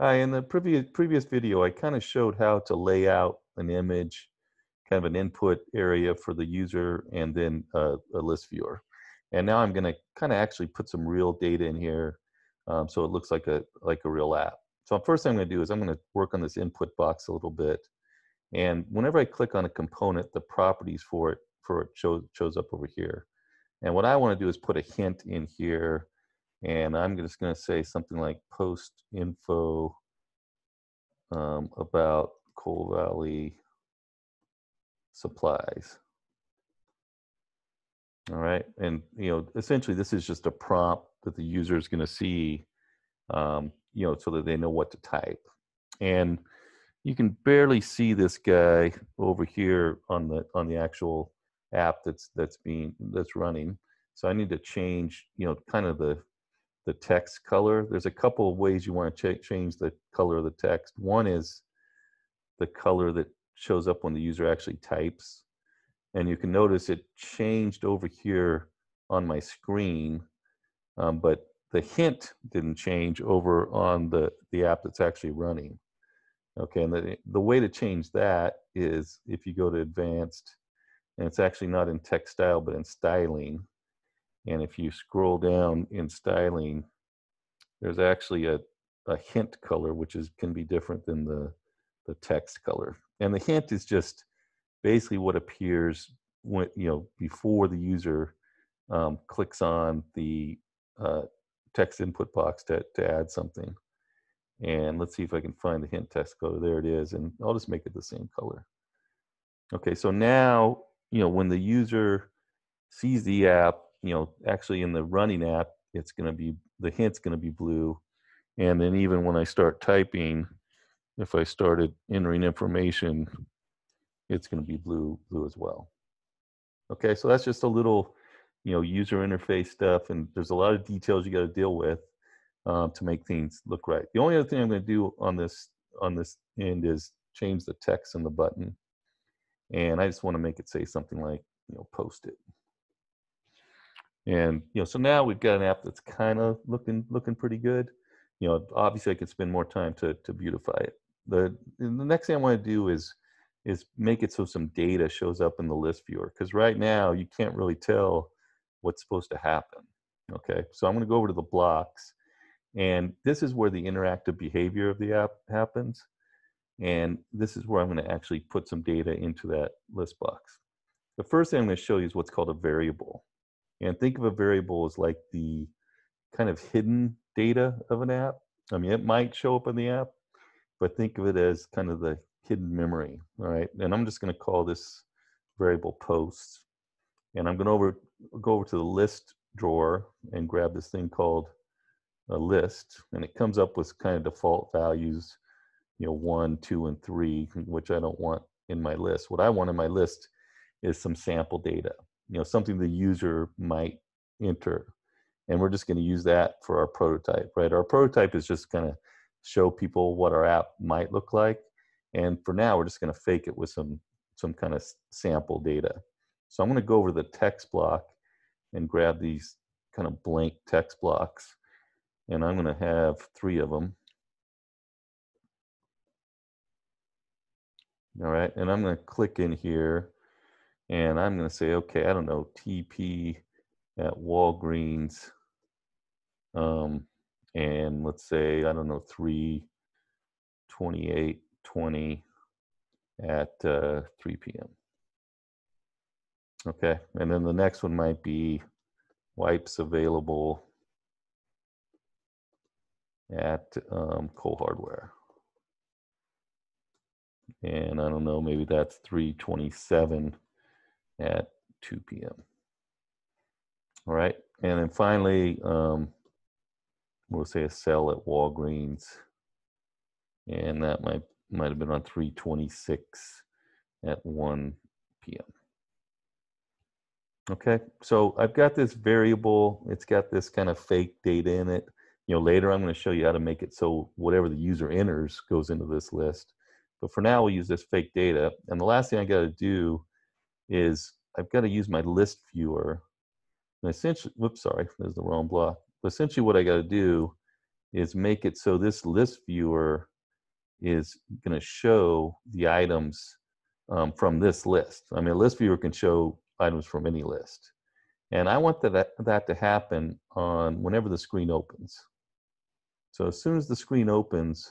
Hi, in the previous previous video, I kind of showed how to lay out an image, kind of an input area for the user, and then uh, a list viewer. And now I'm going to kind of actually put some real data in here, um, so it looks like a like a real app. So first thing I'm going to do is I'm going to work on this input box a little bit. And whenever I click on a component, the properties for it for it shows shows up over here. And what I want to do is put a hint in here and I'm just going to say something like post info um, about Coal Valley supplies. All right, and you know, essentially, this is just a prompt that the user is going to see, um, you know, so that they know what to type. And you can barely see this guy over here on the on the actual app that's that's being that's running. So I need to change, you know, kind of the the text color. There's a couple of ways you want to ch change the color of the text. One is the color that shows up when the user actually types. And you can notice it changed over here on my screen, um, but the hint didn't change over on the, the app that's actually running. Okay, and the, the way to change that is if you go to advanced, and it's actually not in text style, but in styling, and if you scroll down in styling, there's actually a, a hint color, which is can be different than the, the text color. And the hint is just basically what appears when, you know, before the user um, clicks on the uh, text input box to, to add something. And let's see if I can find the hint text color. There it is. And I'll just make it the same color. Okay, so now, you know, when the user sees the app, you know, actually in the running app, it's going to be, the hint's going to be blue. And then even when I start typing, if I started entering information, it's going to be blue, blue as well. Okay, so that's just a little, you know, user interface stuff, and there's a lot of details you got to deal with um, to make things look right. The only other thing I'm going to do on this on this end is change the text in the button, and I just want to make it say something like, you know, post it. And you know, so now we've got an app that's kind of looking looking pretty good. You know, obviously I could spend more time to to beautify it. The the next thing I want to do is is make it so some data shows up in the list viewer because right now you can't really tell what's supposed to happen. Okay, so I'm going to go over to the blocks, and this is where the interactive behavior of the app happens. And this is where I'm going to actually put some data into that list box. The first thing I'm going to show you is what's called a variable. And think of a variable as like the kind of hidden data of an app. I mean, it might show up in the app, but think of it as kind of the hidden memory. All right. And I'm just going to call this variable posts. And I'm going to over, go over to the list drawer and grab this thing called a list. And it comes up with kind of default values, you know, one, two, and three, which I don't want in my list. What I want in my list is some sample data you know something the user might enter and we're just going to use that for our prototype right? Our prototype is just going to show people what our app might look like and for now we're just going to fake it with some some kind of sample data. So i'm going to go over the text block and grab these kind of blank text blocks and i'm going to have three of them all right and i'm going to click in here and I'm going to say, okay, I don't know, TP at Walgreens, um, and let's say, I don't know, 32820 at uh, 3 p.m. Okay, and then the next one might be wipes available at um, Cole Hardware. And I don't know, maybe that's 327 at 2 p.m. All right, and then finally, um, we'll say a sell at Walgreens, and that might might have been on 326 at 1 p.m. Okay, so I've got this variable, it's got this kind of fake data in it. You know, later I'm going to show you how to make it so whatever the user enters goes into this list. But for now, we'll use this fake data. And the last thing I got to do is I've got to use my list viewer. And essentially, whoops, sorry, there's the wrong block. But essentially what I got to do is make it so this list viewer is going to show the items um, from this list. I mean, a list viewer can show items from any list. And I want that, that to happen on whenever the screen opens. So as soon as the screen opens,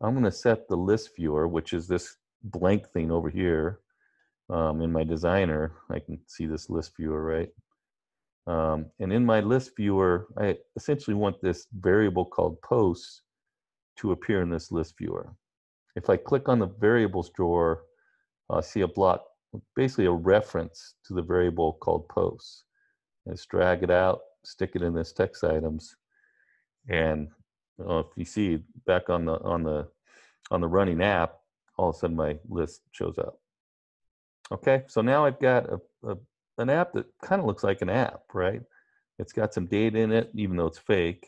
I'm going to set the list viewer, which is this blank thing over here um, in my designer. I can see this list viewer, right? Um, and in my list viewer, I essentially want this variable called posts to appear in this list viewer. If I click on the variables drawer, I'll see a block, basically a reference to the variable called posts. Let's drag it out, stick it in this text items, and uh, if you see back on the on the on the running app, all of a sudden my list shows up. Okay, so now I've got a, a an app that kind of looks like an app, right? It's got some data in it, even though it's fake.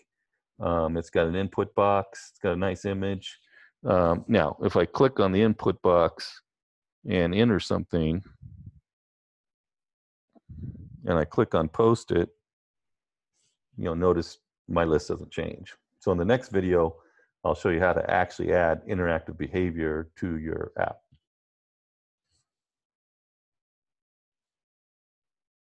Um, it's got an input box. It's got a nice image. Um, now, if I click on the input box and enter something, and I click on post it, you'll notice my list doesn't change. So in the next video, I'll show you how to actually add interactive behavior to your app.